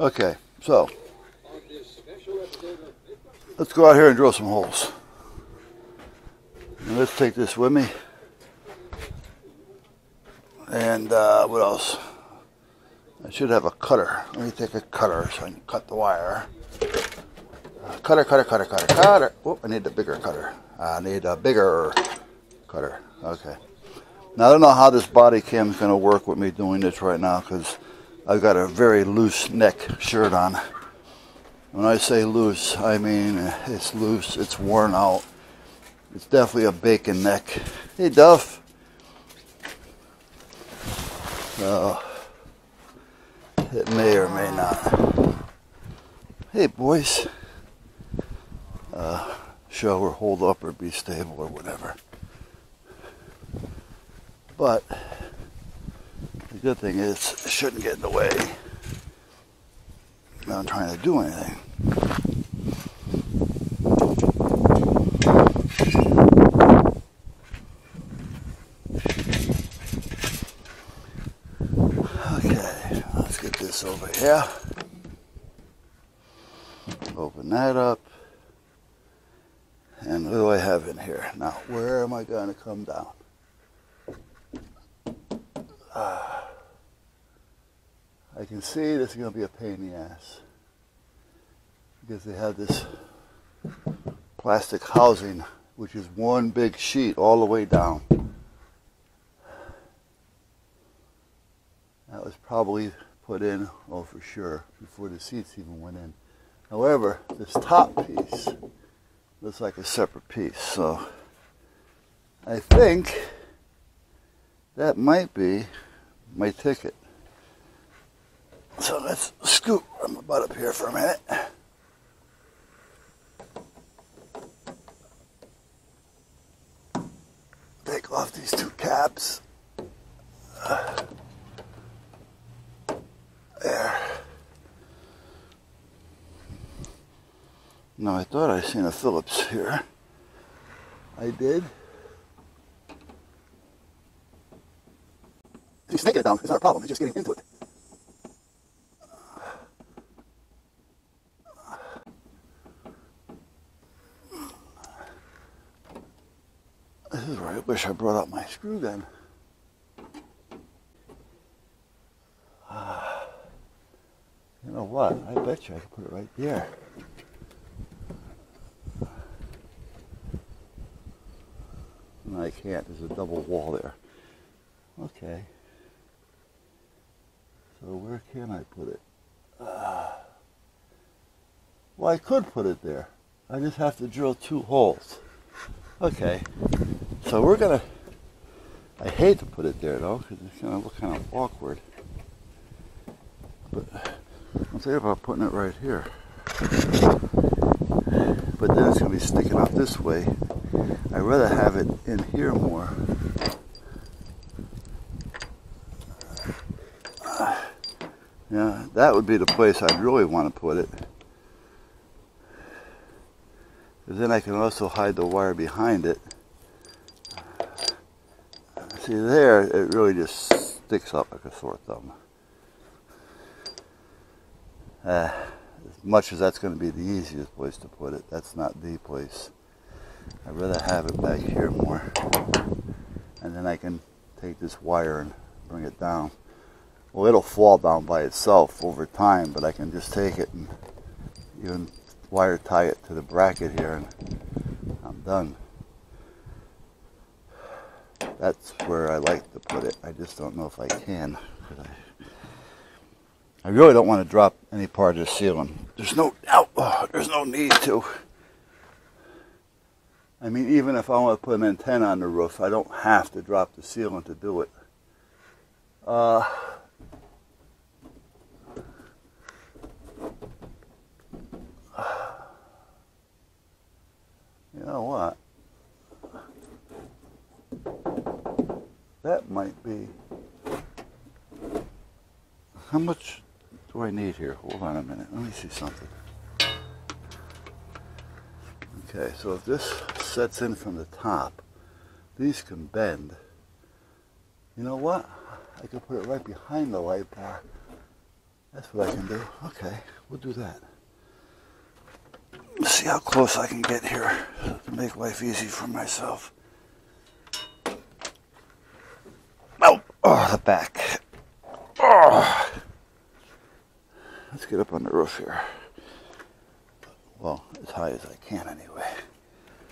Okay, so let's go out here and drill some holes. And let's take this with me. And uh, what else? I should have a cutter. Let me take a cutter so I can cut the wire. Uh, cutter, cutter, cutter, cutter, cutter. Whoop, I need a bigger cutter. I need a bigger cutter. Okay. Now I don't know how this body cam is going to work with me doing this right now because I've got a very loose neck shirt on. When I say loose, I mean it's loose, it's worn out. It's definitely a bacon neck. Hey Duff. So it may or may not. Hey boys. Uh, show or hold up or be stable or whatever. But the good thing is it shouldn't get in the way. I'm trying to do anything. Okay, let's get this over here. Open that up. And what do I have in here? Now, where am I going to come down? Uh, I can see this is going to be a pain in the ass because they have this plastic housing which is one big sheet all the way down. That was probably put in, oh for sure, before the seats even went in. However, this top piece looks like a separate piece, so I think that might be my ticket. So let's scoop my butt up here for a minute. Take off these two caps. There. No, I thought I seen a Phillips here. I did. He's snaking it down. It's not a problem. It's just getting into it. This is where I wish I brought out my screw gun. You know what? I bet you I could put it right there. No, I can't. There's a double wall there. Okay. Where can I put it? Uh, well, I could put it there. I just have to drill two holes. Okay. So we're gonna. I hate to put it there though, because it's gonna look kind of awkward. But I'm thinking about putting it right here. But then it's gonna be sticking out this way. I'd rather have it in here more. Yeah, that would be the place I'd really want to put it. Then I can also hide the wire behind it. See there, it really just sticks up like a sore thumb. Uh, as much as that's going to be the easiest place to put it, that's not the place. I'd rather have it back here more. And then I can take this wire and bring it down. Well, it'll fall down by itself over time, but I can just take it and even wire tie it to the bracket here and I'm done. That's where I like to put it. I just don't know if I can. I, really don't want to drop any part of the ceiling. There's no doubt. Oh, there's no need to. I mean, even if I want to put an antenna on the roof, I don't have to drop the ceiling to do it. Uh, you know what? That might be. How much do I need here? Hold on a minute. Let me see something. Okay, so if this sets in from the top, these can bend. You know what? I could put it right behind the light bar. That's what I can do. Okay, we'll do that. Let's see how close I can get here to make life easy for myself. Oh, oh the back. Oh. Let's get up on the roof here. Well, as high as I can anyway.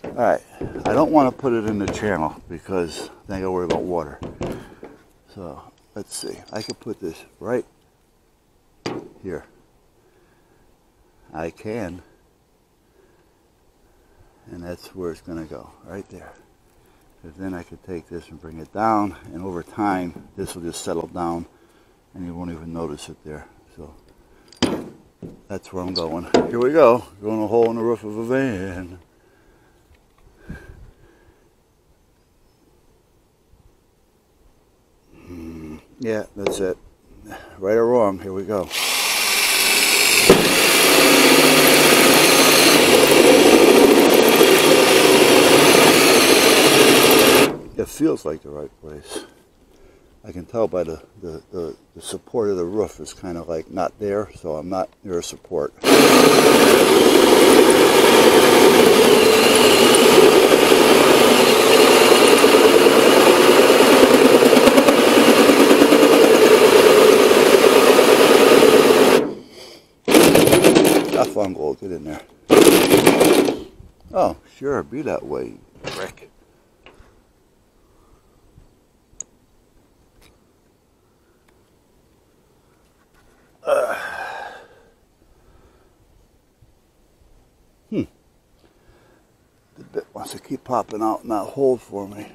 Alright, I don't want to put it in the channel because then I gotta worry about water. So, let's see. I could put this right here. I can. And that's where it's going to go, right there. Because then I could take this and bring it down, and over time, this will just settle down, and you won't even notice it there. So, that's where I'm going. Here we go. Going a hole in the roof of a van. Hmm, yeah, that's it. Right or wrong, here we go. It feels like the right place. I can tell by the, the, the, the support of the roof is kind of like not there, so I'm not near a support. Got fungal, get in there. Oh, sure, be that way, bit wants to keep popping out in that hole for me.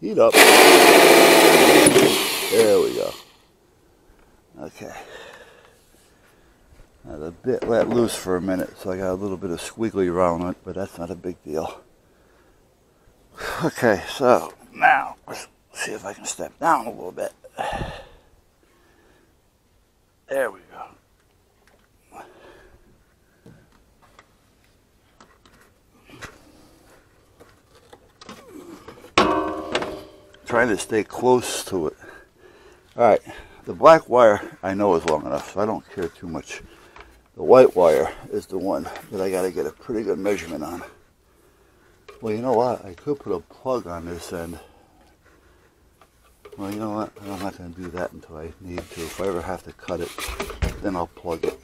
Heat up. There we go. Okay. Now the bit let loose for a minute, so I got a little bit of squiggly around it, but that's not a big deal. Okay, so now let's see if I can step down a little bit. There we go. Trying to stay close to it. Alright, the black wire I know is long enough, so I don't care too much. The white wire is the one that I got to get a pretty good measurement on. Well, you know what? I could put a plug on this end. Well, you know what? I'm not going to do that until I need to. If I ever have to cut it, then I'll plug it.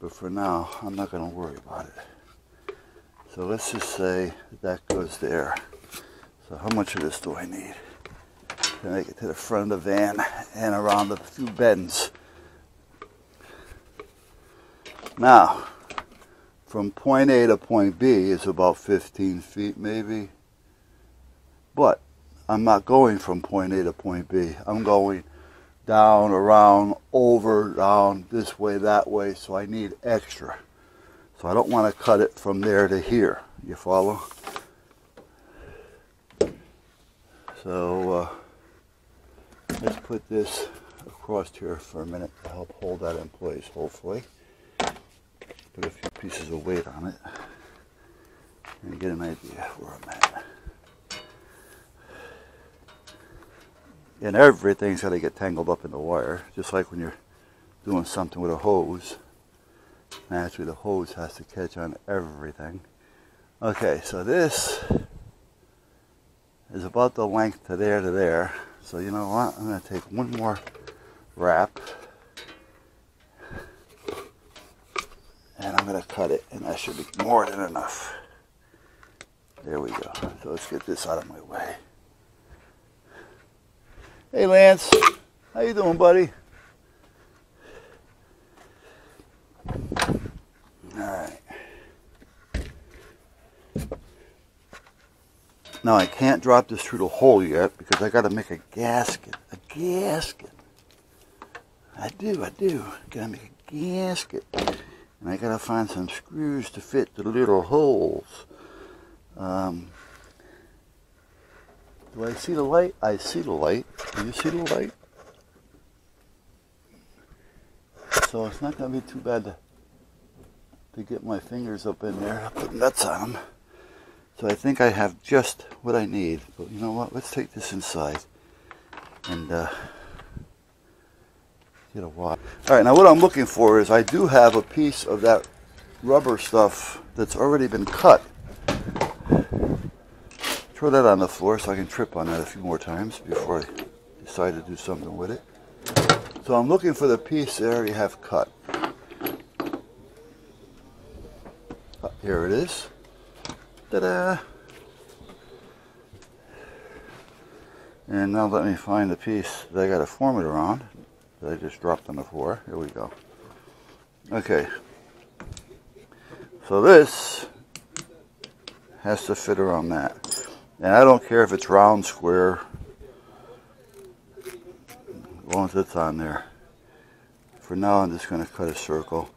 But for now, I'm not going to worry about it. So let's just say that goes there. So how much of this do I need? To make it to the front of the van and around a few bends. Now, from point A to point B is about 15 feet maybe. But I'm not going from point A to point B. I'm going down, around, over, down, this way, that way. So I need extra. So I don't want to cut it from there to here. You follow? So uh, let's put this across here for a minute to help hold that in place, hopefully put a few pieces of weight on it and get an idea where I'm at. And everything's got to get tangled up in the wire, just like when you're doing something with a hose. Naturally, the hose has to catch on everything. Okay, so this is about the length to there to there. So you know what? I'm going to take one more wrap and I'm going to cut it and that should be more than enough. There we go. So let's get this out of my way. Hey Lance, how you doing buddy? Alright. Now I can't drop this through the hole yet because I got to make a gasket. A gasket. I do, I do. Gotta make a gasket. And I gotta find some screws to fit the little holes. Um, do I see the light? I see the light. Do you see the light? So it's not gonna be too bad to to get my fingers up in there, put nuts on them. So I think I have just what I need. But you know what? Let's take this inside and uh, get a water. All right, now what I'm looking for is I do have a piece of that rubber stuff that's already been cut. Throw that on the floor so I can trip on that a few more times before I decide to do something with it. So I'm looking for the piece they already have cut. Uh, here it is. Ta-da! And now let me find the piece that I got to form it around that I just dropped on the floor. Here we go. Okay. So this has to fit around that. And I don't care if it's round, square, as long as it's on there. For now, I'm just going to cut a circle.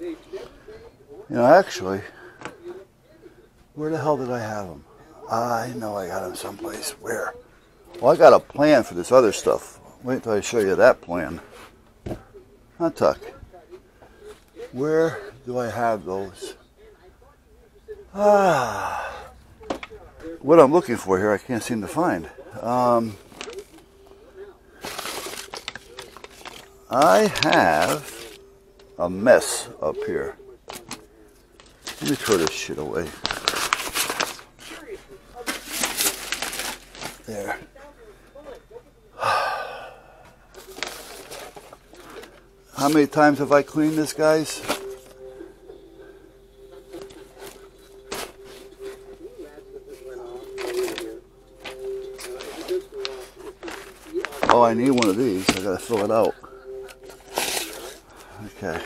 You know, actually, where the hell did I have them? I know I got them someplace. Where? Well, I got a plan for this other stuff. Wait until I show you that plan. Huh, Tuck? Where do I have those? Ah, what I'm looking for here, I can't seem to find. Um, I have a mess up here. Let me throw this shit away. There. How many times have I cleaned this, guys? Oh, I need one of these. I gotta fill it out. Okay.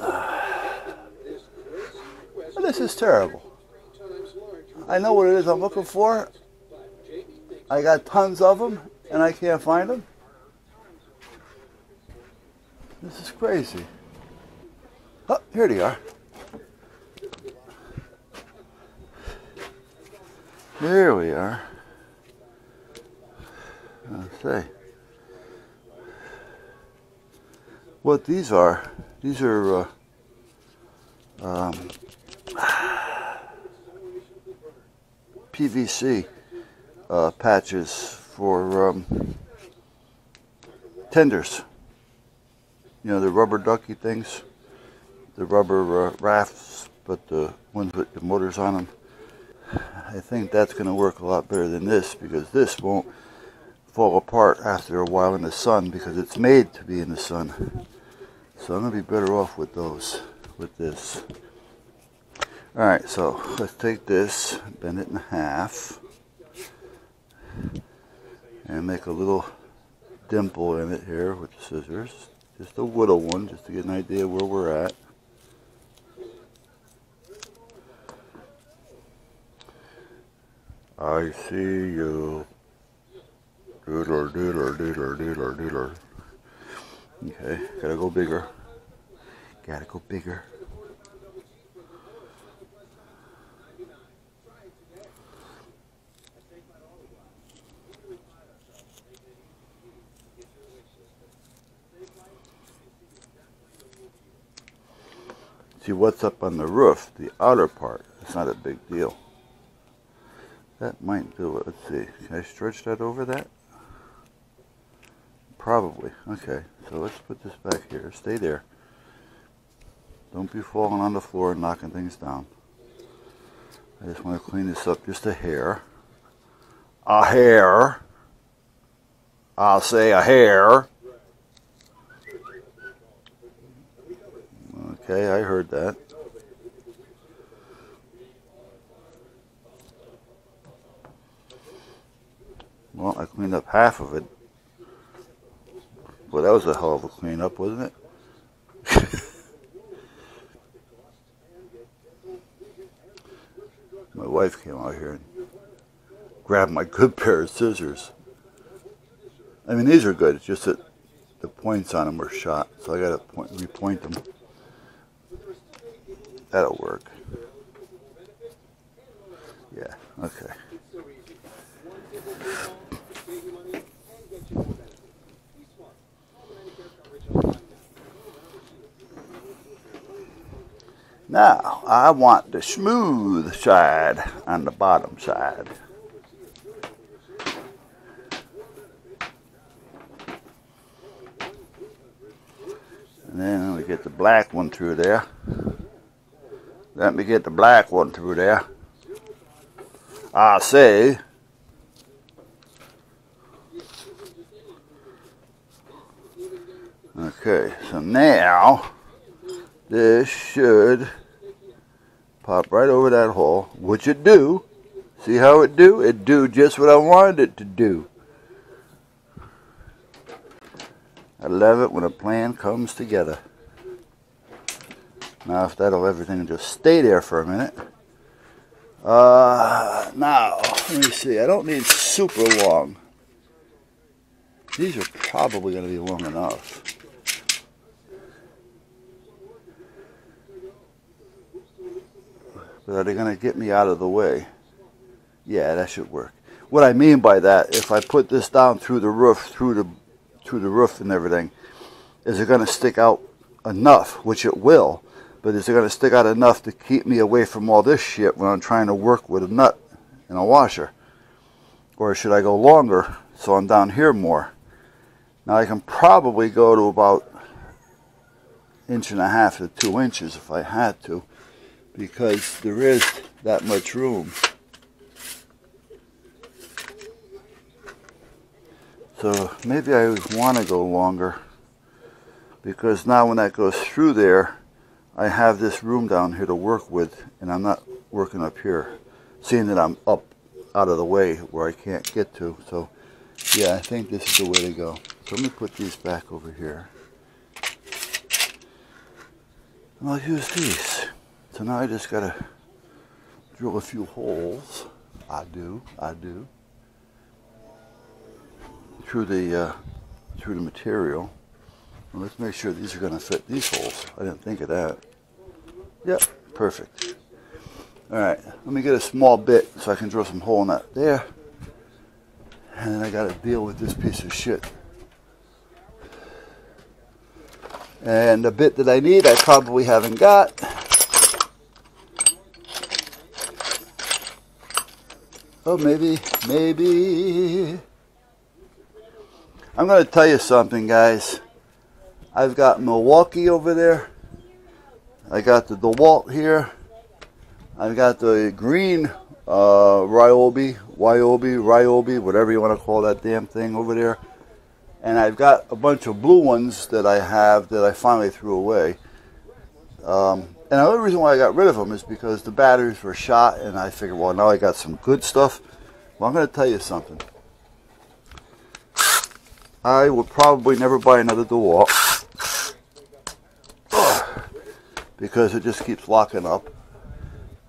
Ah. This is terrible. I know what it is I'm looking for. I got tons of them and I can't find them. This is crazy. Oh, here they are. There we are. Let's see. What these are, these are uh, um, PVC uh, patches for um, tenders. You know, the rubber ducky things, the rubber uh, rafts, but the ones with the motors on them. I think that's going to work a lot better than this because this won't fall apart after a while in the sun because it's made to be in the sun. So I'm going to be better off with those, with this. Alright, so let's take this, bend it in half, and make a little dimple in it here with the scissors. Just a little one, just to get an idea where we're at. I see you. Doodler, doodler, doodler, doodler, doodler. Okay, gotta go bigger. Gotta go bigger. See what's up on the roof, the outer part, it's not a big deal. That might do it. Let's see. Can I stretch that over that? Probably. Okay, so let's put this back here. Stay there. Don't be falling on the floor and knocking things down. I just want to clean this up just a hair. A hair. I'll say a hair. Okay, I heard that. Well, I cleaned up half of it. Well, that was a hell of a cleanup, wasn't it? my wife came out here and grabbed my good pair of scissors. I mean, these are good. It's just that the points on them were shot, so I got to point, repoint them. That'll work. Yeah, okay. Now, I want the smooth side on the bottom side. And then we get the black one through there. Let me get the black one through there. I say. Okay, so now this should pop right over that hole, which it do. See how it do? It do just what I wanted it to do. I love it when a plan comes together. Now if that'll everything just stay there for a minute. Uh, now, let me see. I don't need super long. These are probably going to be long enough. But are they going to get me out of the way? Yeah, that should work. What I mean by that, if I put this down through the roof, through the through the roof and everything, is it going to stick out enough? Which it will, but is it going to stick out enough to keep me away from all this shit when I'm trying to work with a nut and a washer? Or should I go longer so I'm down here more? Now I can probably go to about inch and a half to two inches if I had to because there is that much room. So maybe I want to go longer because now when that goes through there, I have this room down here to work with and I'm not working up here, seeing that I'm up out of the way where I can't get to. So yeah, I think this is the way to go. So let me put these back over here. And I'll use these. So now I just gotta drill a few holes. I do, I do. Through the uh, through the material. Well, let's make sure these are gonna fit these holes. I didn't think of that. Yep, perfect. All right, let me get a small bit so I can drill some hole in that there. And then I gotta deal with this piece of shit. And the bit that I need, I probably haven't got. Oh, maybe, maybe. I'm going to tell you something, guys. I've got Milwaukee over there. I got the DeWalt here. I've got the green uh, Ryobi, Ryobi, Ryobi, whatever you want to call that damn thing over there. And I've got a bunch of blue ones that I have that I finally threw away. Um, and the only reason why I got rid of them is because the batteries were shot, and I figured, well, now I got some good stuff. Well, I'm going to tell you something. I will probably never buy another DeWalt because it just keeps locking up.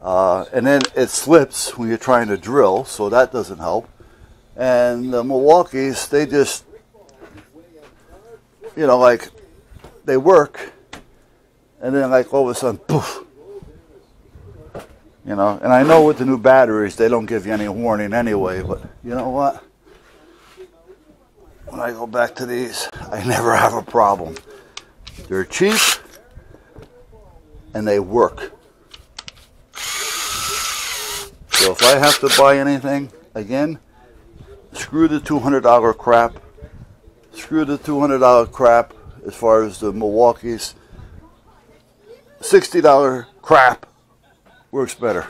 Uh, and then it slips when you're trying to drill, so that doesn't help. And the Milwaukee's, they just, you know, like, they work, and then like all of a sudden, poof. You know, and I know with the new batteries, they don't give you any warning anyway, but you know what? When I go back to these, I never have a problem. They're cheap, and they work. So if I have to buy anything, again, screw the $200 crap. Screw the $200 crap as far as the Milwaukee's $60 crap works better.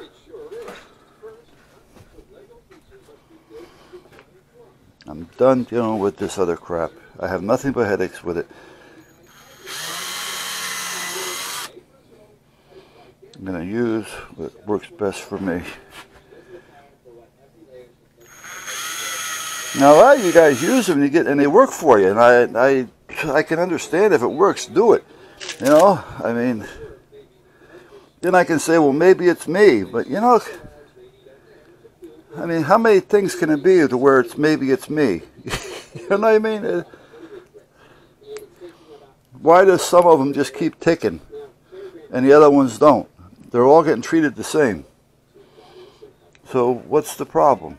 I'm done dealing with this other crap. I have nothing but headaches with it. I'm going to use what works best for me. Now, a lot of you guys use them and, you get, and they work for you, and I, I, I can understand if it works, do it. You know, I mean, then I can say, well, maybe it's me. But, you know, I mean, how many things can it be to where it's maybe it's me? you know what I mean? Uh, Why does some of them just keep ticking and the other ones don't? They're all getting treated the same. So what's the problem?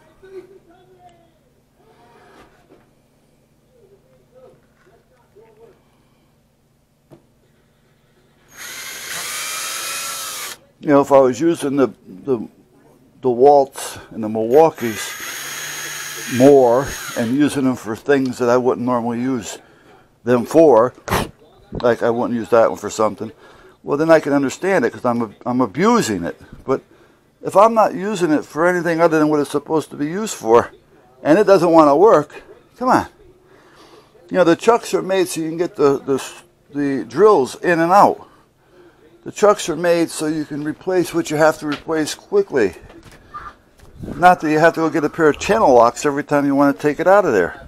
You know, if I was using the the DeWalts and the Milwaukees more and using them for things that I wouldn't normally use them for, like I wouldn't use that one for something, well then I can understand it because I'm I'm abusing it. But if I'm not using it for anything other than what it's supposed to be used for, and it doesn't want to work, come on. You know the chucks are made so you can get the the, the drills in and out. The chucks are made so you can replace what you have to replace quickly. Not that you have to go get a pair of channel locks every time you want to take it out of there.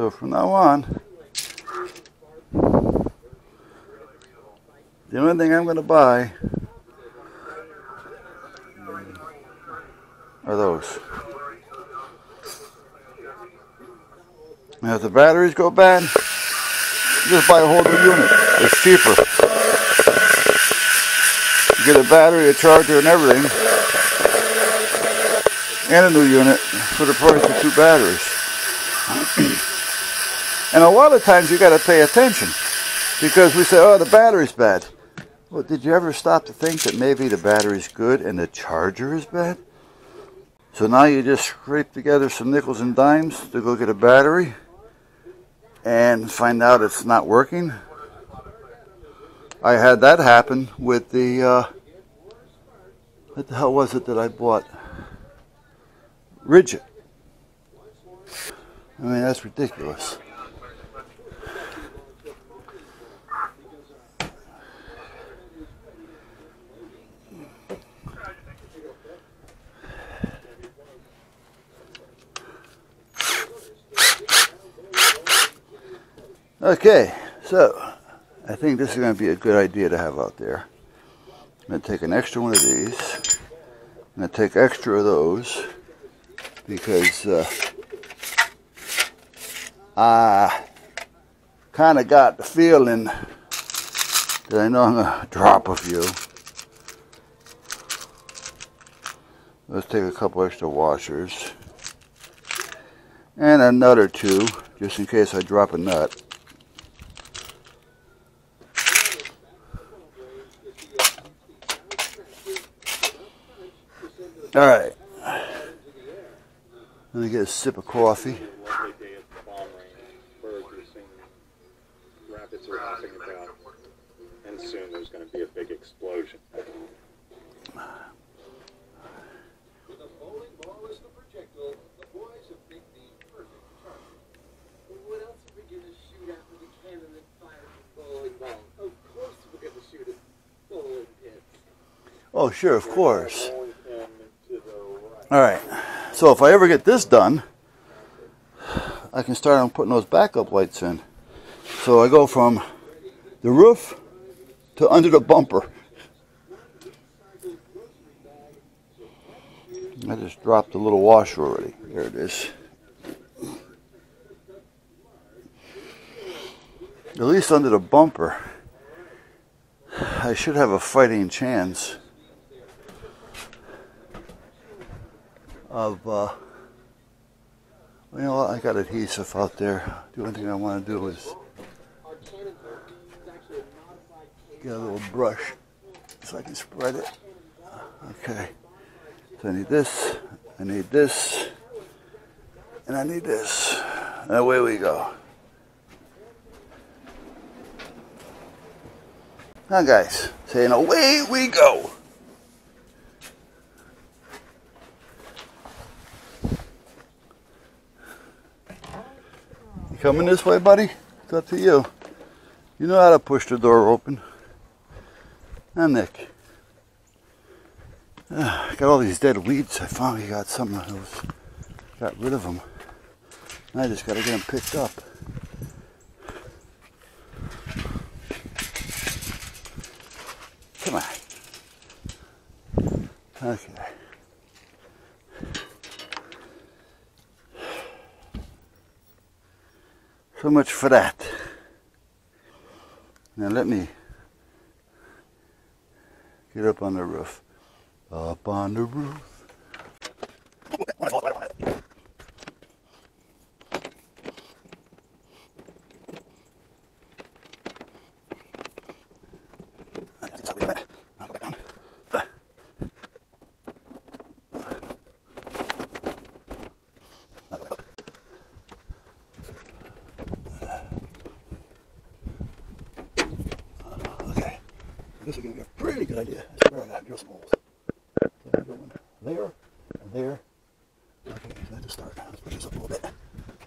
So from now on, the only thing I'm going to buy are those. Now if the batteries go bad, just buy a whole new unit. It's cheaper. You get a battery, a charger, and everything, and a new unit for the price of two batteries. And a lot of times you got to pay attention because we say, oh, the battery's bad. Well, did you ever stop to think that maybe the battery's good and the charger is bad? So now you just scrape together some nickels and dimes to go get a battery and find out it's not working. I had that happen with the, uh, what the hell was it that I bought? Ridgid. I mean, that's ridiculous. Okay, so I think this is going to be a good idea to have out there. I'm going to take an extra one of these. I'm going to take extra of those because uh, I kind of got the feeling that I know I'm going to drop a few. Let's take a couple extra washers. And another two, just in case I drop a nut. All right. Let me get a sip of coffee. Lovely day at the bomb range. Birds are singing. Rabbits are hopping about. And soon there's going to be a big explosion. With a bowling ball as the projectile, the boys have picked the perfect target. Well, what else are we gonna shoot at with a cannon that fires a ball? Of course we're gonna shoot at bowling pins. Oh, sure, of course. Bowling pin to the right. All right. So if I ever get this done, I can start on putting those backup lights in. So I go from the roof to under the bumper. I just dropped a little washer already. There it is. At least under the bumper, I should have a fighting chance of, uh, you know I got adhesive out there. The only thing I want to do is get a little brush so I can spread it. Okay. So I need this, I need this, and I need this. And away we go. Now guys, saying away we go. Coming this way, buddy? It's up to you. You know how to push the door open. Now, Nick. I got all these dead weeds. I finally got some of those. Got rid of them. I just got to get them picked up. Come on. Okay. So much for that. Now let me get up on the roof. Up on the roof. Okay, this is gonna be a pretty good idea. Holes. So I'm going there and there. Okay, that's a start. Let's push this up a little bit.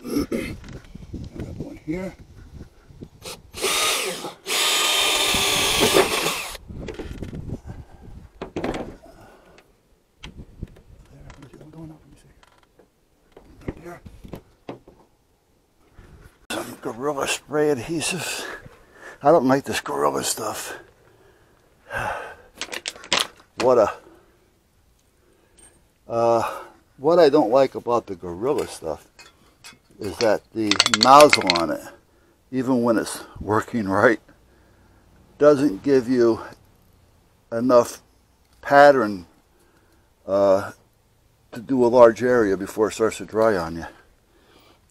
I'm here. Going. Right. Some Gorilla Spray adhesive. I don't like this Gorilla stuff. What a. Uh, what I don't like about the Gorilla stuff is that the nozzle on it, even when it's working right, doesn't give you enough pattern uh, to do a large area before it starts to dry on you.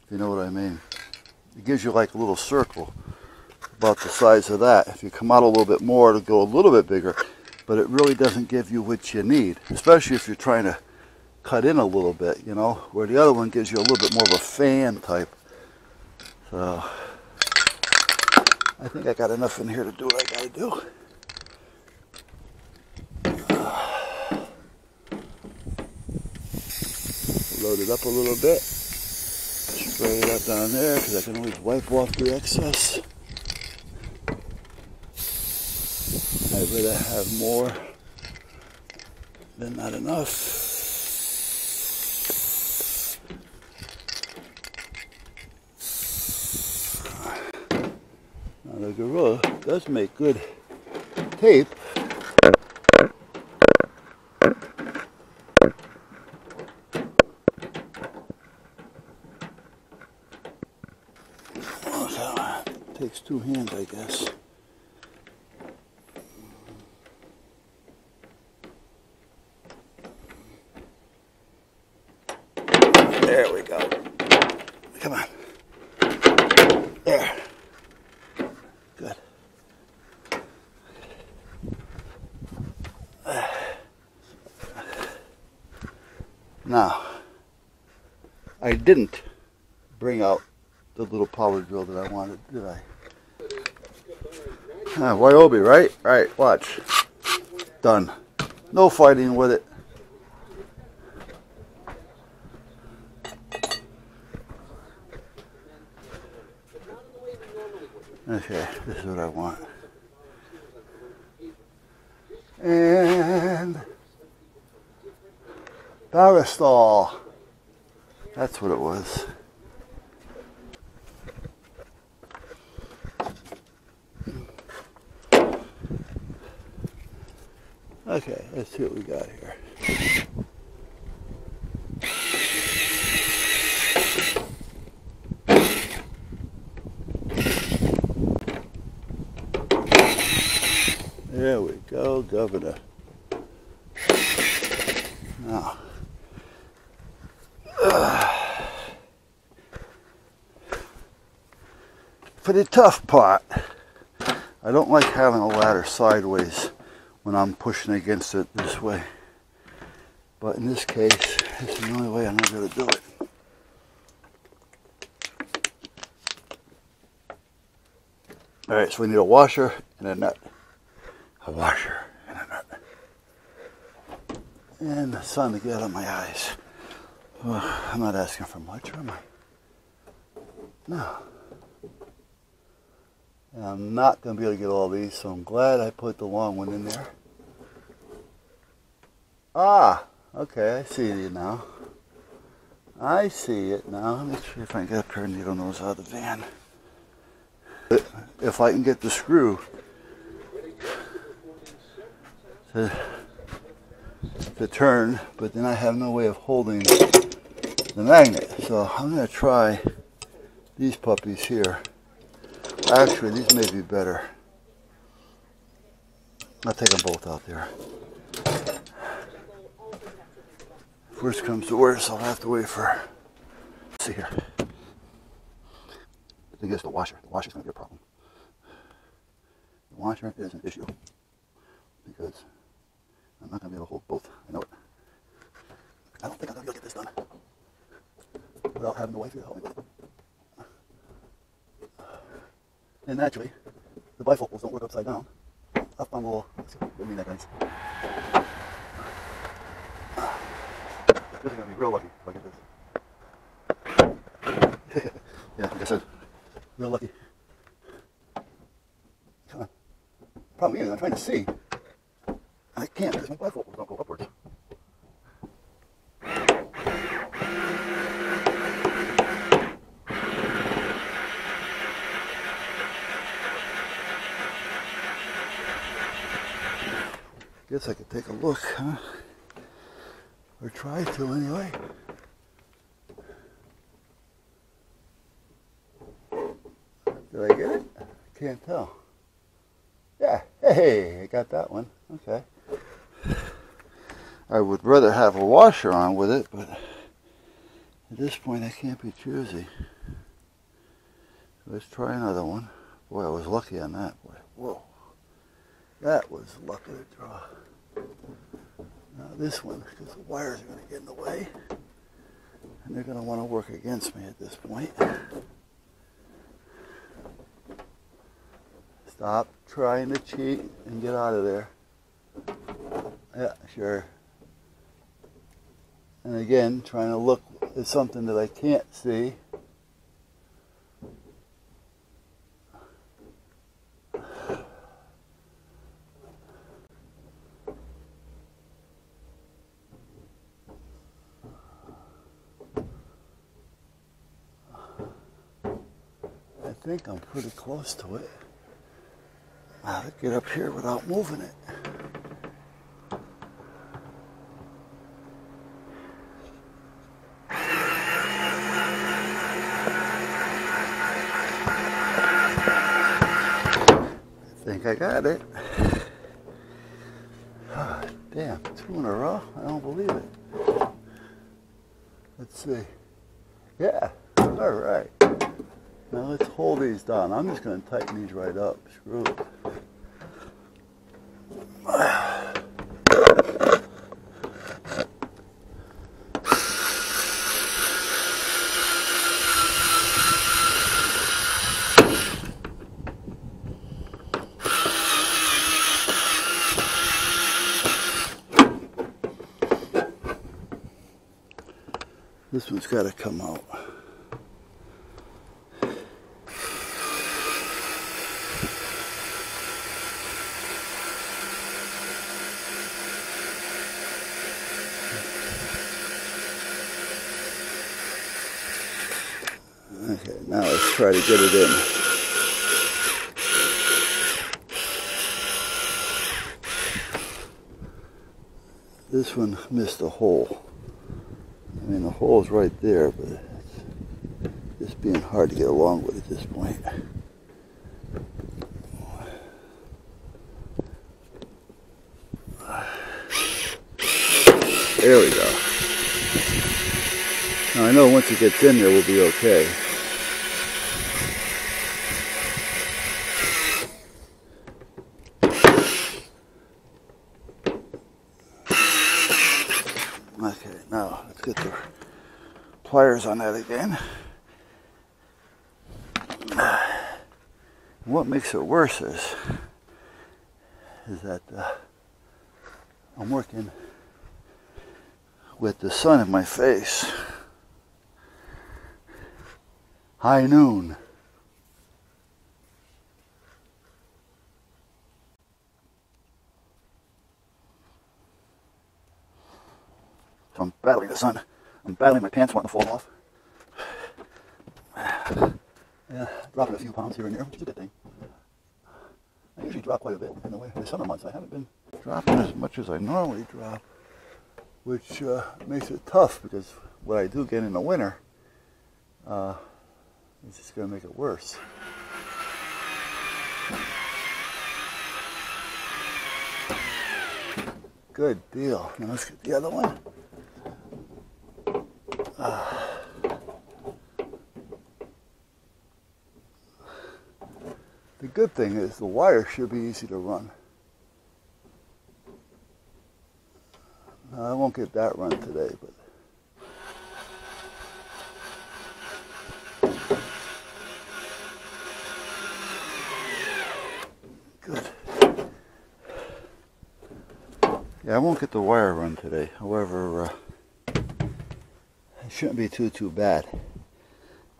If you know what I mean. It gives you like a little circle about the size of that. If you come out a little bit more, it'll go a little bit bigger, but it really doesn't give you what you need, especially if you're trying to cut in a little bit, you know, where the other one gives you a little bit more of a fan type. So, I think I got enough in here to do what I gotta do. Load it up a little bit. Spread it out down there because I can always wipe off the excess. I'd rather have more than not enough. Now the Gorilla does make good tape. Takes two hands, I guess. There we go. Come on. There. Good. Now, I didn't bring out the little power drill that I wanted, did I? Ah, Ryobi, right? Right, watch. Done. No fighting with it. Okay, this is what I want. And Baristol. That's what it was. Okay, let's see what we got here. There we go, Governor. Now, the tough part, I don't like having a ladder sideways when I'm pushing against it this way. But in this case, it's the only way I'm going to do it. All right, so we need a washer and a nut. A washer and a nut. And the sun to get out of my eyes. Oh, I'm not asking for much, am I? No. And I'm not going to be able to get all these, so I'm glad I put the long one in there. Ah, okay, I see you now. I see it now. Let me see if I can get a pair of needle nose out of the van. If I can get the screw to, to turn, but then I have no way of holding the magnet. So I'm going to try these puppies here. Actually, these may be better. I'll take them both out there. Worst comes to worst, I'll have to wait for. Let's see here. I think it's the washer. The washer's to be a problem. The washer is an issue because I'm not going to be able to hold both. I know it. I don't think I'm to be able to get this done without having the wife here help me with it. And naturally, the bifocals don't work upside down. Up on do you mean that, guys? This is gonna be real lucky if I get this. yeah, like I said, real lucky. Come on. Problem is, I'm trying to see. I can't because my bifocals don't go upwards. Guess I could take a look, huh? Or try to anyway. Did I get it? Can't tell. Yeah, hey, I got that one. Okay. I would rather have a washer on with it, but at this point I can't be choosy. Let's try another one. Boy, I was lucky on that. Boy, whoa. That was luck of the draw. Now this one, because the wires are going to get in the way, and they're going to want to work against me at this point. Stop trying to cheat and get out of there. Yeah, sure. And again, trying to look at something that I can't see. I think I'm pretty close to it. How to get up here without moving it. Going to tighten these right up. Screw it. This one's got to come out. Okay, now let's try to get it in. This one missed a hole. I mean, the hole's right there, but it's just being hard to get along with at this point. There we go. Now I know once it gets in there, we'll be okay. Okay, now let's get the pliers on that again. What makes it worse is, is that uh, I'm working with the sun in my face. High noon. So I'm battling the sun. I'm battling my pants wanting to fall off. Yeah, dropping a few pounds here and there, which is a good thing. I usually drop quite a bit in the, way, the summer months. I haven't been dropping as much as I normally drop, which uh, makes it tough because what I do get in the winter uh, is just going to make it worse. Good deal. Now let's get the other one. Good thing is the wire should be easy to run. Now, I won't get that run today, but good. Yeah, I won't get the wire run today. However, uh, it shouldn't be too too bad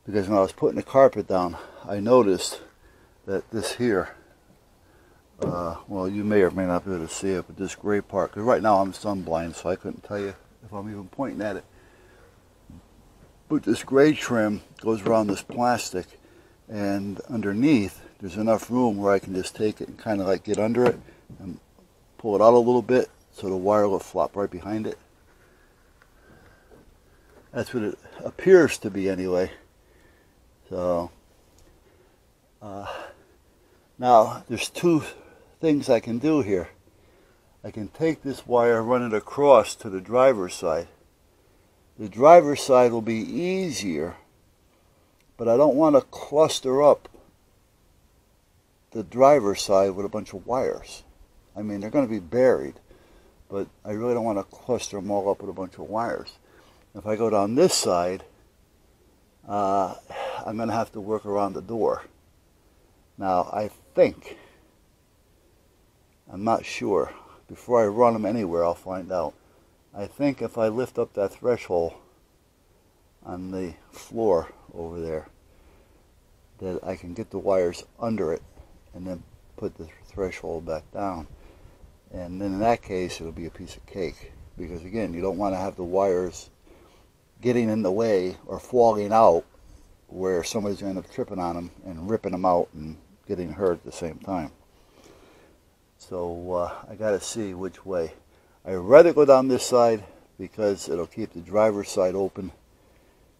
because when I was putting the carpet down, I noticed that this here, uh, well, you may or may not be able to see it, but this gray part, because right now I'm sunblind, so I couldn't tell you if I'm even pointing at it. But this gray trim goes around this plastic, and underneath there's enough room where I can just take it and kind of like get under it and pull it out a little bit so the wire will flop right behind it. That's what it appears to be anyway. So, uh, now there's two things I can do here. I can take this wire, run it across to the driver's side. The driver's side will be easier, but I don't want to cluster up the driver's side with a bunch of wires. I mean, they're going to be buried, but I really don't want to cluster them all up with a bunch of wires. If I go down this side, uh, I'm going to have to work around the door. Now, I think, I'm not sure, before I run them anywhere, I'll find out. I think if I lift up that threshold on the floor over there, that I can get the wires under it and then put the threshold back down. And then in that case, it'll be a piece of cake. Because again, you don't want to have the wires getting in the way or falling out where somebody's going to end up tripping on them and ripping them out and getting hurt at the same time. So uh, I got to see which way. I'd rather go down this side because it'll keep the driver's side open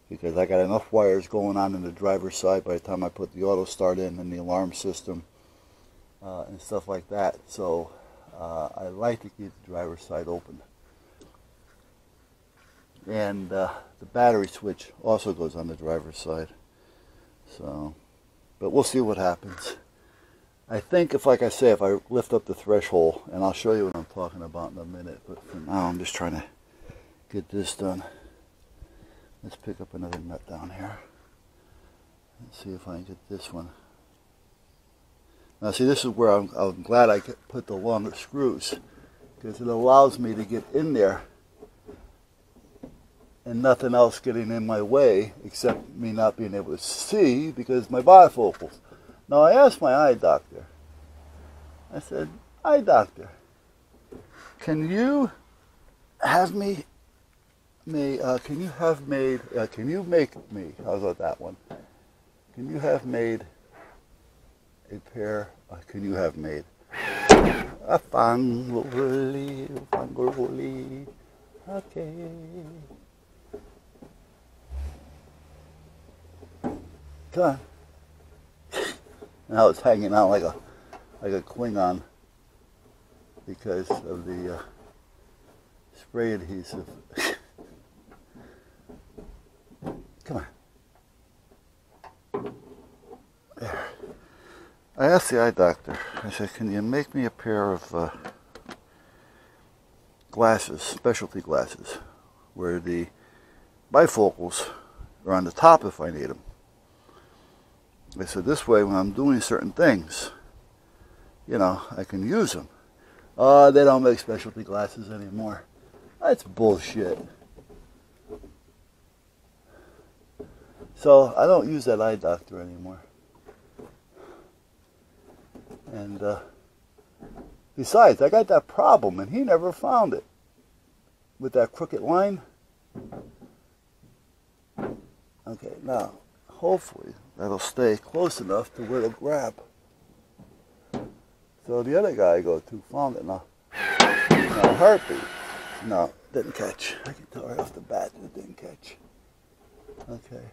because I got enough wires going on in the driver's side by the time I put the auto start in and the alarm system uh, and stuff like that. So uh, I like to keep the driver's side open. And uh, the battery switch also goes on the driver's side. So, but we'll see what happens. I think if, like I say, if I lift up the threshold, and I'll show you what I'm talking about in a minute, but for now I'm just trying to get this done. Let's pick up another nut down here. Let's see if I can get this one. Now see, this is where I'm, I'm glad I put the longer screws, because it allows me to get in there and nothing else getting in my way except me not being able to see because my bifocals. Now I asked my eye doctor. I said, "Eye doctor, can you have me? Uh, can you have made? Uh, can you make me? How's about that one? Can you have made a pair? Uh, can you have made a fangoli, fangoli? Okay." Come on. Now it's hanging out like a like a Klingon because of the uh, spray adhesive. Come on. There. I asked the eye doctor, I said, can you make me a pair of uh, glasses, specialty glasses, where the bifocals are on the top if I need them. I said, this way when I'm doing certain things, you know, I can use them. Uh, they don't make specialty glasses anymore. That's bullshit. So I don't use that eye doctor anymore. And uh, besides, I got that problem and he never found it. with that crooked line. Okay, now hopefully that'll stay close enough to where it'll grab. So the other guy I go to found it now. Now heartbeat. No, didn't catch. I can tell right off the bat it didn't catch. Okay.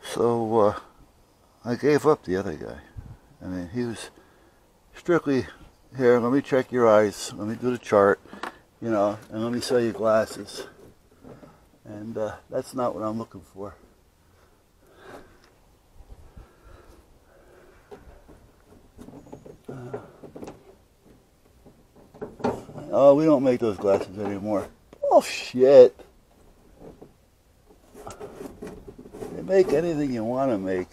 So uh, I gave up the other guy. I mean, he was strictly here. Let me check your eyes. Let me do the chart, you know, and let me sell you glasses. And uh, that's not what I'm looking for. Uh, oh, we don't make those glasses anymore. Oh, shit. They make anything you want to make.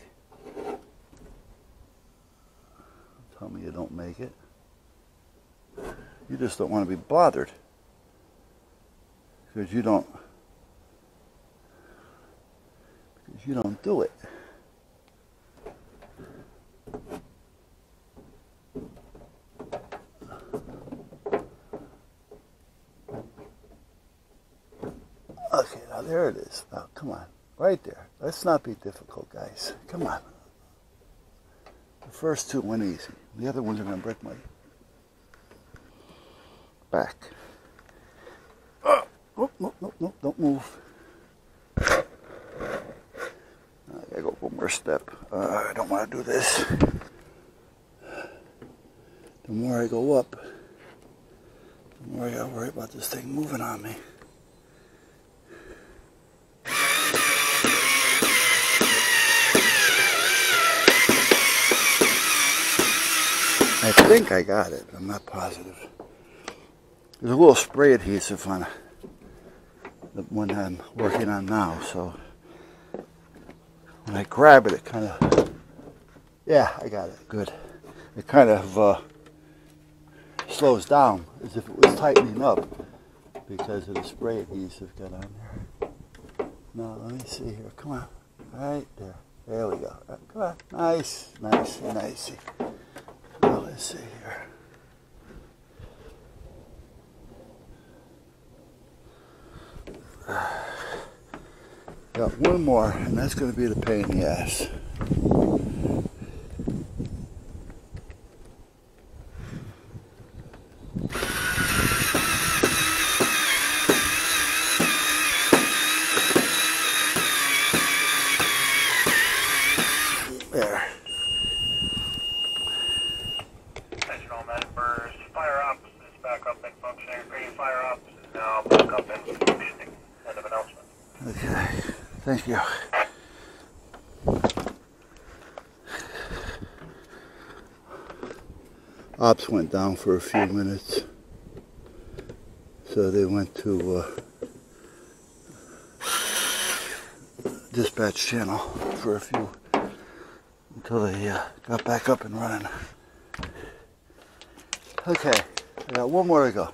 Tell me you don't make it. You just don't want to be bothered. Because you don't because you don't do it. Okay, now there it is. Now, come on. Right there. Let's not be difficult, guys. Come on. The first two went easy. The other ones are going to break my back. Oh, nope, no, nope, nope, don't move. I gotta go one more step. Uh, I don't want to do this. The more I go up, the more I gotta worry about this thing moving on me. I think I got it. I'm not positive. There's a little spray adhesive on the one I'm working on now, so when I grab it, it kind of, yeah, I got it. Good. It kind of uh, slows down as if it was tightening up because of the spray adhesive got on there. Now let me see here. Come on, right there. There we go. Right, come on. Nice, nice, nice. Now let's see here. Got one more, and that's going to be the pain in the ass. There. Attention all members, fire ops is back up and functioning. Green fire ops is now back up and functioning. End of announcement. Okay. Thank you. Ops went down for a few minutes. So they went to uh, dispatch channel for a few until they uh, got back up and running. Okay, I got one more to go.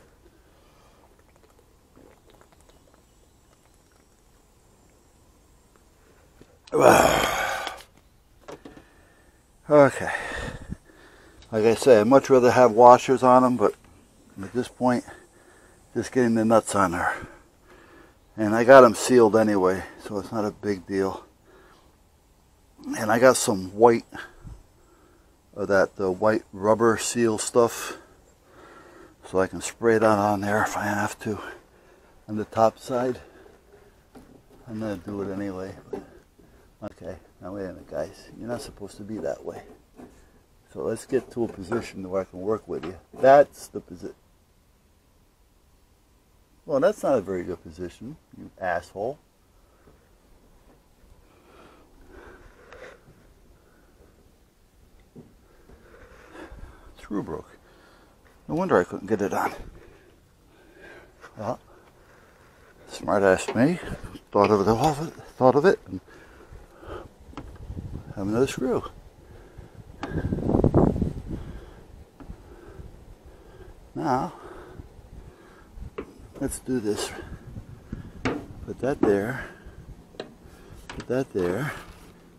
Okay. Like I say, I'd much rather have washers on them, but at this point, just getting the nuts on there. And I got them sealed anyway, so it's not a big deal. And I got some white, of that the white rubber seal stuff, so I can spray that on there if I have to, on the top side. I'm gonna do it anyway. But Okay, now wait a minute, guys. You're not supposed to be that way. So let's get to a position where I can work with you. That's the position. Well, that's not a very good position, you asshole. Screw broke. No wonder I couldn't get it on. Well, smart ass me thought of it, thought of it, and have another screw. Now, let's do this. Put that there. Put that there.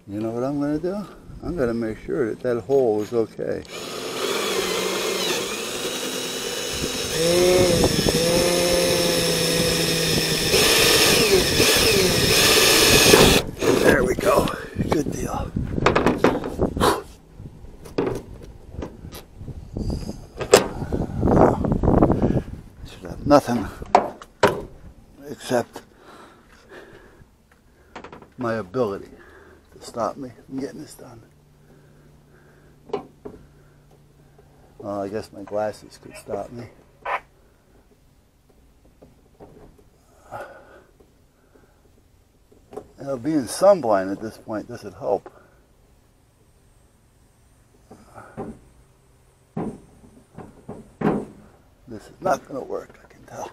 You know what I'm going to do? I'm gonna make sure that that hole is okay. There we go. Good deal. Should have nothing except my ability to stop me from getting this done. Well, I guess my glasses could stop me. Now, being sunblind at this point doesn't help. This is not going to work, I can tell.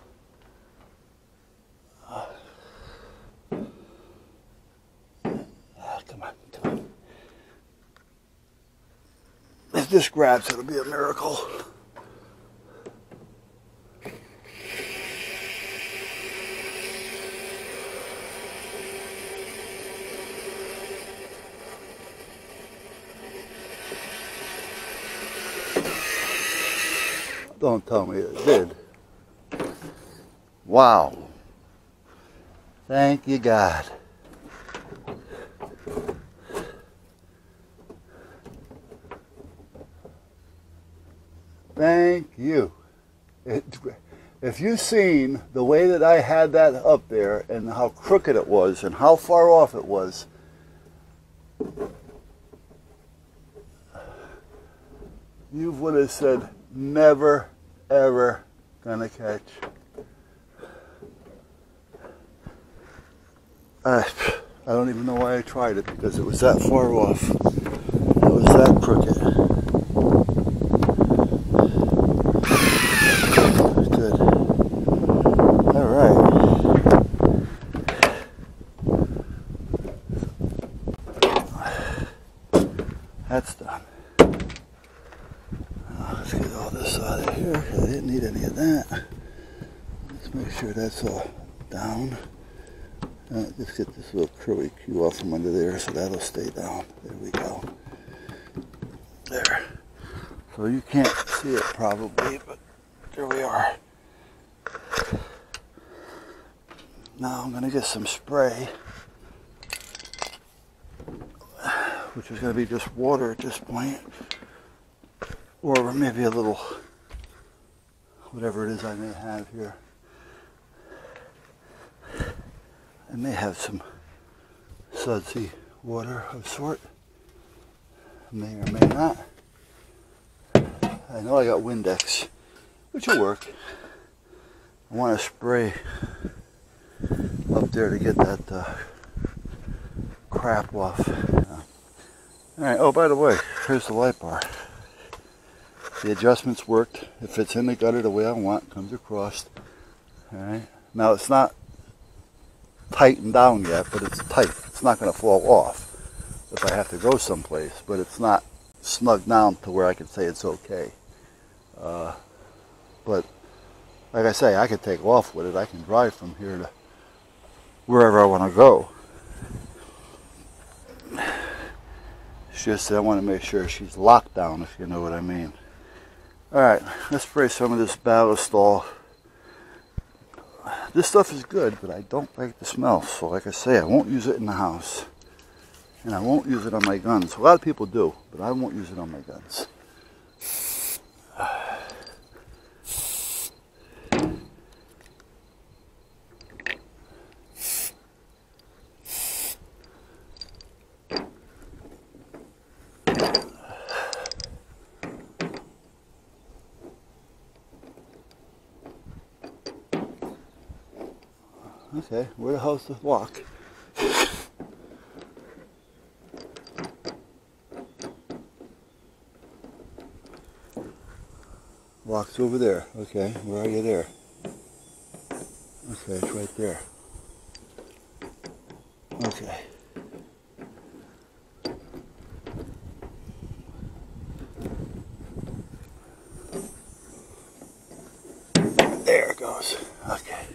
Ah, come on, come on. If this grabs, it'll be a miracle. Don't tell me it did. Wow. Thank you, God. Thank you. It, if you've seen the way that I had that up there and how crooked it was and how far off it was, you would have said, never, ever gonna catch. I, I don't even know why I tried it because it was that far off. It was that crooked. That's done. Let's get all this out of here. I didn't need any of that. Let's make sure that's all down. Uh, let's get little cue off from under there so that'll stay down. There we go. There. So you can't see it probably, but there we are. Now I'm going to get some spray, which is going to be just water at this point, or maybe a little, whatever it is I may have here. I may have some sudsy water of sort. May or may not. I know I got Windex, which will work. I want to spray up there to get that uh, crap off. Uh, all right. Oh, by the way, here's the light bar. The adjustments worked. It fits in the gutter the way I want. Comes across. All right. Now it's not tightened down yet, but it's tight. It's not going to fall off if I have to go someplace, but it's not snug down to where I can say it's okay. Uh, but like I say, I can take off with it. I can drive from here to wherever I want to go. It's just I want to make sure she's locked down, if you know what I mean. All right, let's spray some of this Ballistol. This stuff is good, but I don't like the smell. So like I say, I won't use it in the house. And I won't use it on my guns. A lot of people do, but I won't use it on my guns. Okay, where the hell's the walk? Walk's over there. Okay, where are you there? Okay, it's right there. Okay. There it goes. Okay.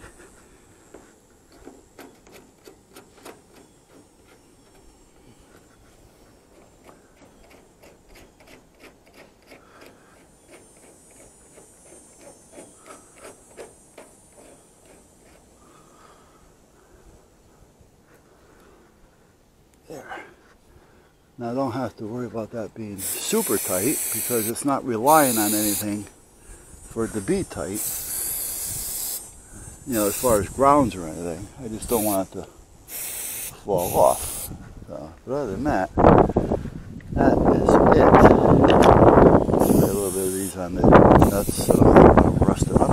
Now I don't have to worry about that being super tight because it's not relying on anything for it to be tight. You know, as far as grounds or anything. I just don't want it to fall off. So, but other than that, that is it. Put a little bit of these on the nuts so they're rusted up.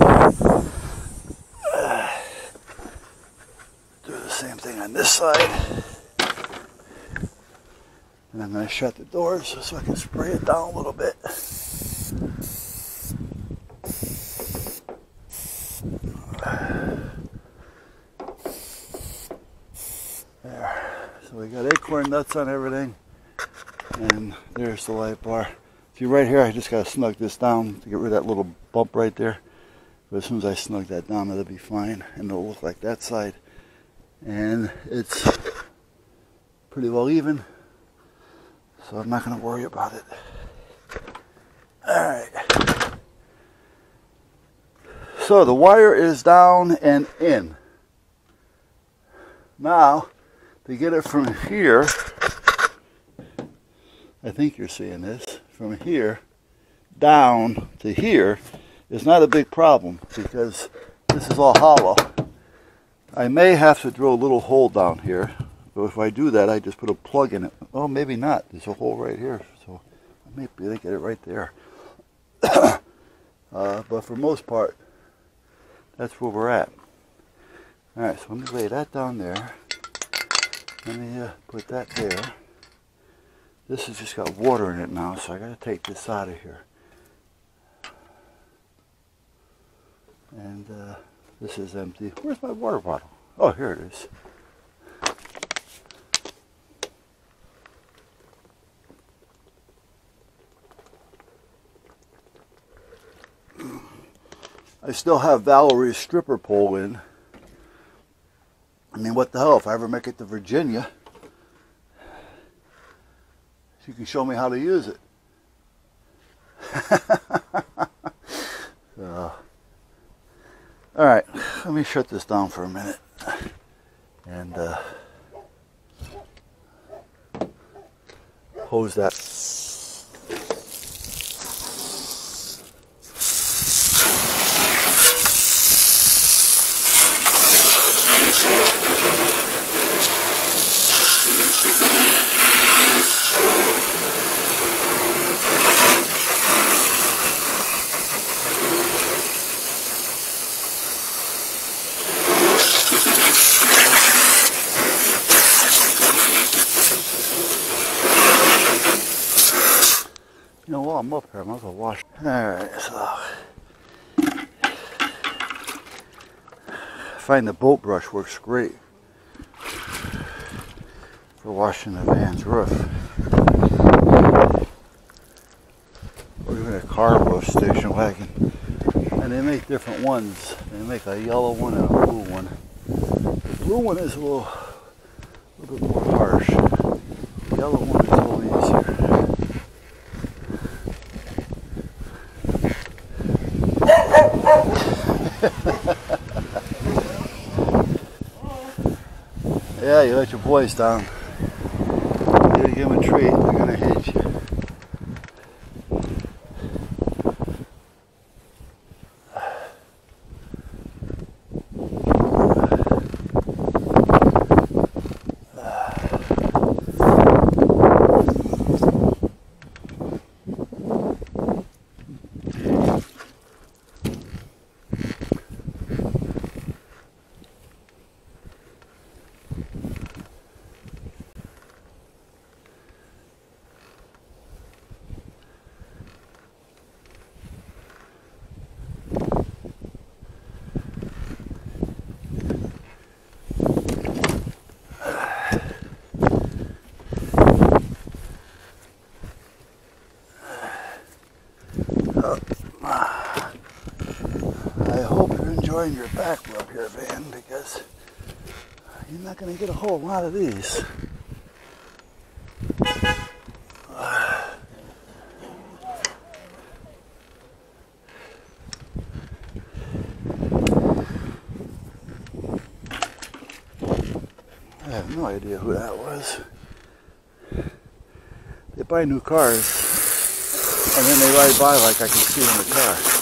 Do the same thing on this side. And I'm going to shut the doors so I can spray it down a little bit. There. So we got acorn nuts on everything. And there's the light bar. See right here, I just got to snug this down to get rid of that little bump right there. But as soon as I snug that down, it'll be fine. And it'll look like that side. And it's pretty well even. So I'm not going to worry about it. Alright. So the wire is down and in. Now, to get it from here, I think you're seeing this, from here down to here is not a big problem because this is all hollow. I may have to drill a little hole down here, but if I do that, I just put a plug in it. Oh, maybe not. There's a hole right here, so I may be able to get it right there. uh, but for most part, that's where we're at. All right, so let me lay that down there. Let me uh, put that there. This has just got water in it now, so I got to take this out of here. And uh, this is empty. Where's my water bottle? Oh, here it is. I still have Valerie's stripper pole in. I mean, what the hell, if I ever make it to Virginia, she can show me how to use it. all right, let me shut this down for a minute. And uh, hose that. I might as well wash. Alright, so. I find the boat brush works great for washing the van's roof. Or even a car wash station wagon. And they make different ones. They make a yellow one and a blue one. The blue one is a little, a little bit more harsh. The yellow one is a little easier. Yeah, you let your boys down. You give them a treat, they're gonna hate you. I hope you're enjoying your back rub here, Van, because you're not going to get a whole lot of these. I have no idea who that was. They buy new cars, and then they ride by like I can see in the car.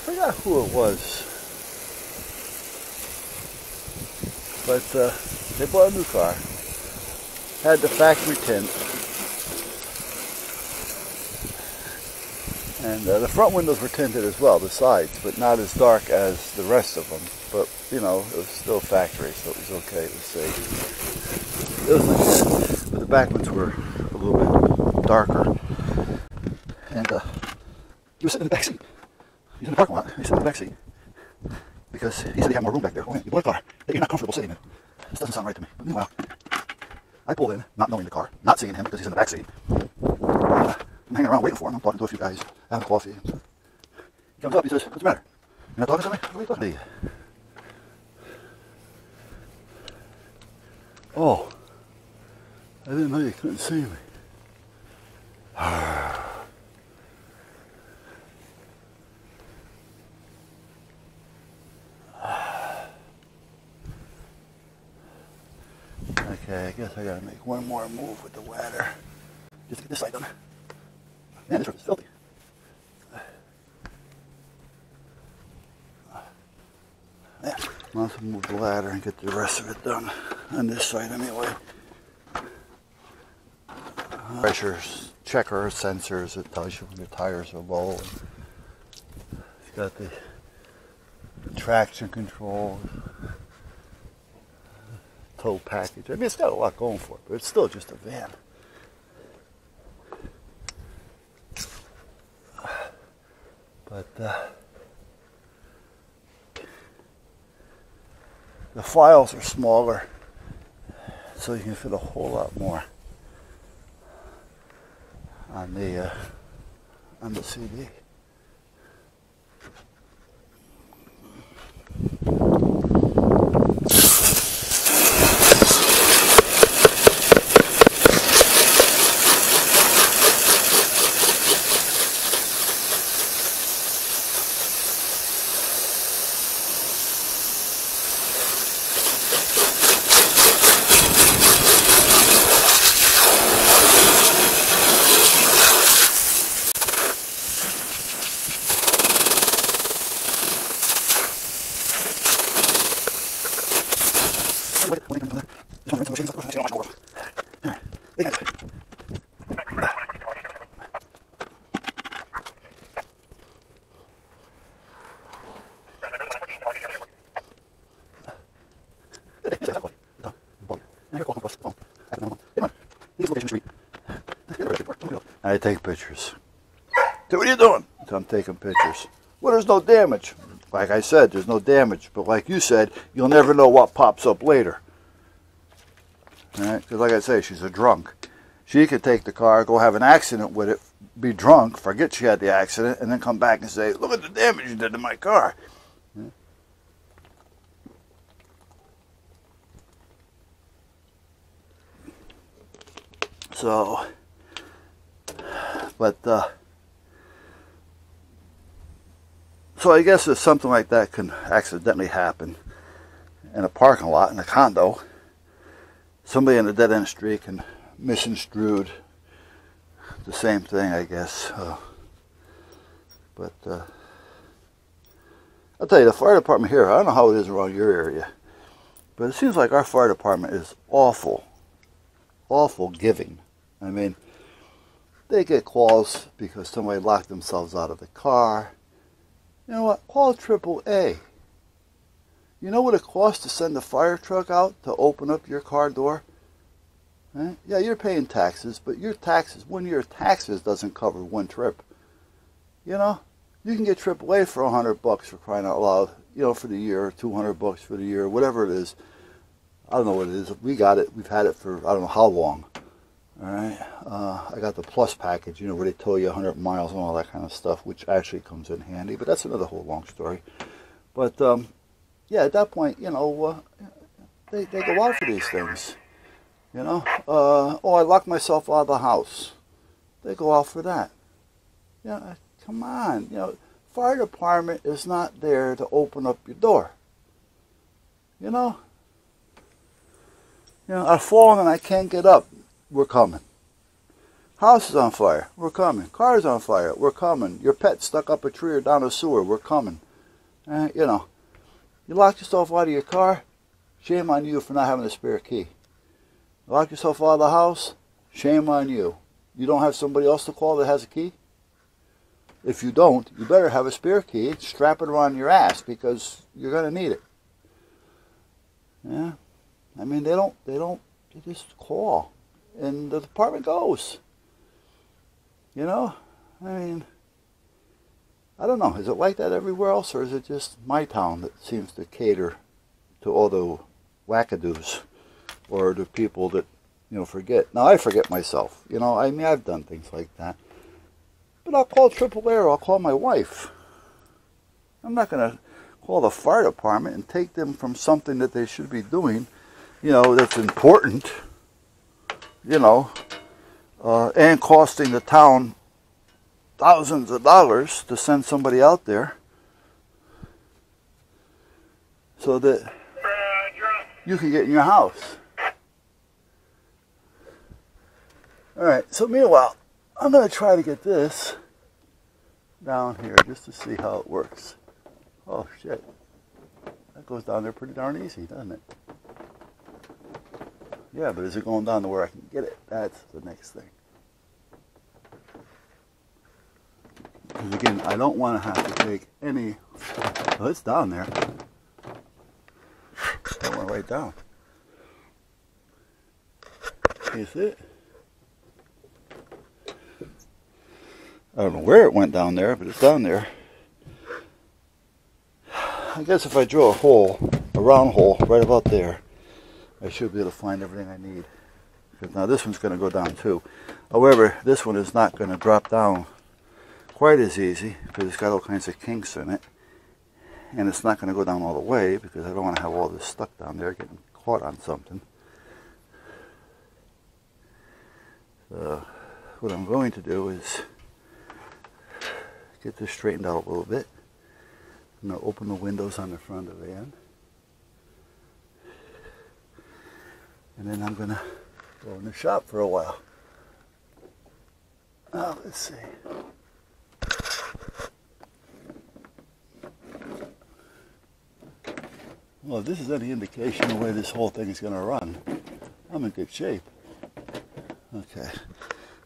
I forgot who it was. But uh, they bought a new car. Had the factory tint. And uh, the front windows were tinted as well, the sides, but not as dark as the rest of them. But, you know, it was still factory, so it was okay. It was safe. It was like that. But the back ones were a little bit darker. And uh, he was sitting in the back seat. He's in the parking lot. He's in the back seat. Because he said he had more room back there. Oh, man, you bought a car that you're not comfortable sitting in. This doesn't sound right to me. But meanwhile, I pulled in, not knowing the car, not seeing him because he's in the back seat. I'm hanging around waiting for him. I'm talking to a few guys, having coffee. He comes up, he says, What's the matter? You're not talking to me? What are you talking to? Oh, I didn't know you couldn't see me. Okay, I guess I gotta make one more move with the ladder. Just get this side done. Man, this room is filthy. Yeah, I'll have move the ladder and get the rest of it done on this side anyway. Pressure checker sensors, it tells you when your tires are low. It's got the traction control, tow package. I mean, it's got a lot going for it, but it's still just a van. But uh, the files are smaller, so you can fit a whole lot more on the uh, on the CD. Take pictures. So what are you doing? So I'm taking pictures. Well, there's no damage. Like I said, there's no damage. But like you said, you'll never know what pops up later. Because like I say, she's a drunk. She could take the car, go have an accident with it, be drunk, forget she had the accident, and then come back and say, look at the damage you did to my car. So, but, uh, so I guess if something like that can accidentally happen in a parking lot in a condo, somebody in a dead end street can misconstrued the same thing, I guess. Uh, but uh, I'll tell you, the fire department here, I don't know how it is around your area, but it seems like our fire department is awful, awful giving. I mean, they get calls because somebody locked themselves out of the car. You know what? Call AAA. You know what it costs to send a fire truck out to open up your car door? Yeah, you're paying taxes, but your taxes, one year taxes doesn't cover one trip. You know, you can get AAA for a hundred bucks for crying out loud. You know, for the year, two hundred bucks for the year, whatever it is. I don't know what it is. We got it. We've had it for I don't know how long. All right. Uh, I got the plus package, you know, where they tow you 100 miles and all that kind of stuff, which actually comes in handy. But that's another whole long story. But um, yeah, at that point, you know, uh, they they go out for these things. You know, uh, oh, I locked myself out of the house. They go out for that. Yeah, come on. You know, fire department is not there to open up your door. You know. You know, I've fallen and I can't get up. We're coming. House is on fire. We're coming. Car's on fire. We're coming. Your pet stuck up a tree or down a sewer. We're coming. Uh, you know, you locked yourself out of your car. Shame on you for not having a spare key. You locked yourself out of the house. Shame on you. You don't have somebody else to call that has a key? If you don't, you better have a spare key. Strap it around your ass because you're going to need it. Yeah. I mean, they don't, they don't, they just call. And the department goes. You know? I mean, I don't know. Is it like that everywhere else, or is it just my town that seems to cater to all the wackadoos or the people that, you know, forget? Now, I forget myself. You know, I mean, I've done things like that. But I'll call Triple A, I'll call my wife. I'm not going to call the fire department and take them from something that they should be doing, you know, that's important, you know, uh, and costing the town thousands of dollars to send somebody out there so that you can get in your house. All right, so meanwhile, I'm going to try to get this down here just to see how it works. Oh, shit. That goes down there pretty darn easy, doesn't it? Yeah, but is it going down to where I can get it? That's the next thing. Because again, I don't want to have to take any. Well, it's down there. That went right down. Is it? I don't know where it went down there, but it's down there. I guess if I drill a hole, a round hole, right about there, I should be able to find everything I need. Now this one's going to go down too. However, this one is not going to drop down quite as easy because it's got all kinds of kinks in it. And it's not going to go down all the way because I don't want to have all this stuck down there getting caught on something. So what I'm going to do is get this straightened out a little bit. I'm going to open the windows on the front of the van. And then I'm going to go in the shop for a while. Now, let's see. Well, if this is any indication of way this whole thing is going to run, I'm in good shape. Okay.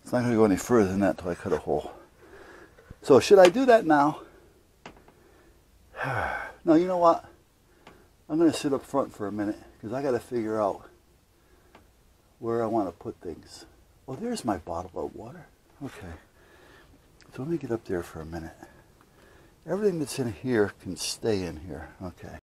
It's not going to go any further than that until I cut a hole. So should I do that now? no, you know what? I'm going to sit up front for a minute because I got to figure out where I want to put things. Oh, there's my bottle of water. Okay. So let me get up there for a minute. Everything that's in here can stay in here. Okay.